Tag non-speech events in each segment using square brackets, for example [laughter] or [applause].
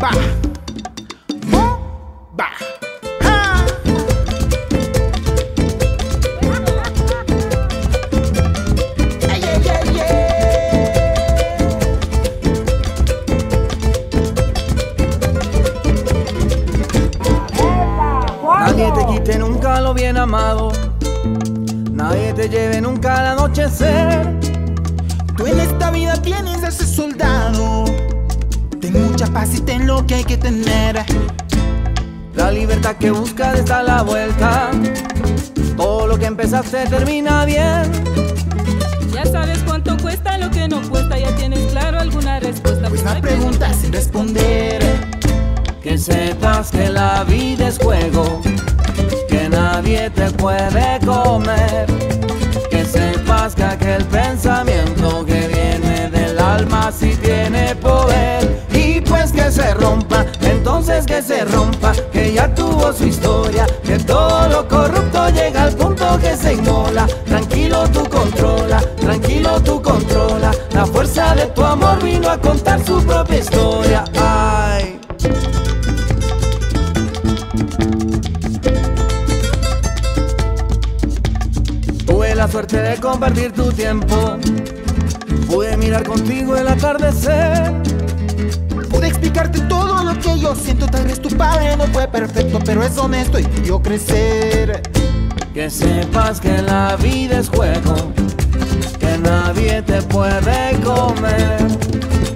Ay, ay, ay, Nadie te quite nunca lo bien amado. Nadie te lleve nunca al anochecer. Tú en esta vida tienes ese soldado. Mucha paz y ten lo que hay que tener. La libertad que buscas está a la vuelta. Todo lo que empezaste termina bien. Ya sabes cuánto cuesta lo que no cuesta, ya tienes claro alguna respuesta. Pues no la hay pregunta sin responder. Que sepas que la vida es juego. Que nadie te puede comer. Que sepas que aquel se rompa, entonces que se rompa. Que ya tuvo su historia. Que todo lo corrupto llega al punto que se inmola. Tranquilo tú controla, tranquilo tú controla. La fuerza de tu amor vino a contar su propia historia. Ay. Tuve la suerte de compartir tu tiempo. Pude mirar contigo el atardecer. Pude explicarte todo lo que yo siento. Tal vez tu padre no fue perfecto, pero es honesto y dio crecer. Que sepas que la vida es juego. Que nadie te puede comer.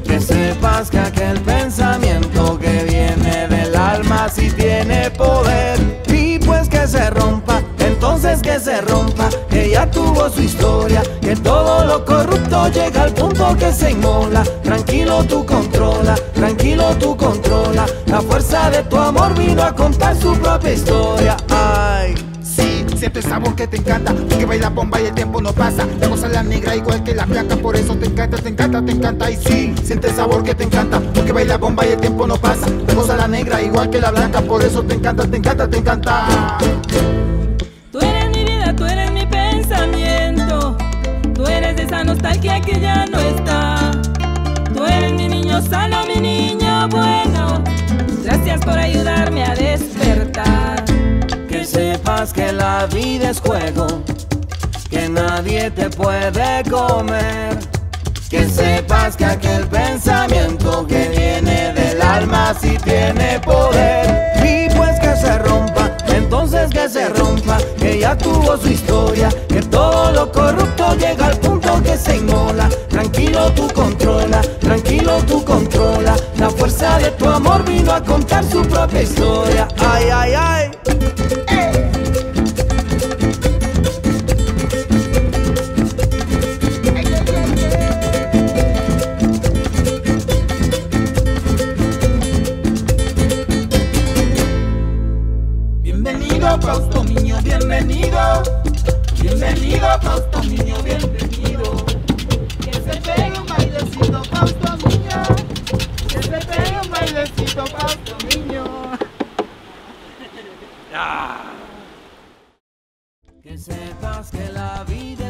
Que sepas que aquel pensamiento que viene del alma sí tiene poder. Y pues que se rompa, entonces que se rompa. Que ya tuvo su historia. Que todo corrupto llega al punto que se inmola. Tranquilo tú controla, tranquilo tú controla. La fuerza de tu amor vino a contar su propia historia. Ay. Sí, siento el sabor que te encanta, porque baila bomba y el tiempo no pasa. La cosa la negra igual que la blanca, por eso te encanta, te encanta, te encanta. Y sí, siente el sabor que te encanta, porque baila bomba y el tiempo no pasa. La cosa la negra igual que la blanca, por eso te encanta, te encanta, te encanta. Tú eres mi vida, tú eres que ya no está. Tú eres mi niño sano, mi niño bueno. Gracias por ayudarme a despertar. Que sepas que la vida es juego, que nadie te puede comer. Que sepas que aquel pensamiento que viene del alma sí tiene poder. Y pues que se rompa, entonces que se rompa, que ya tuvo su historia. Se inmola. Tranquilo tú controla, tranquilo tú controla. La fuerza de tu amor vino a contar su propia historia. Ay, ay, ay. Bienvenido, Fausto Miño, bienvenido. Bienvenido, Fausto Miño, bienvenido. Que se pegue un bailecito, Fausto Miño. Que se pegue un bailecito, Fausto Miño. [laughs] Que sepas que la vida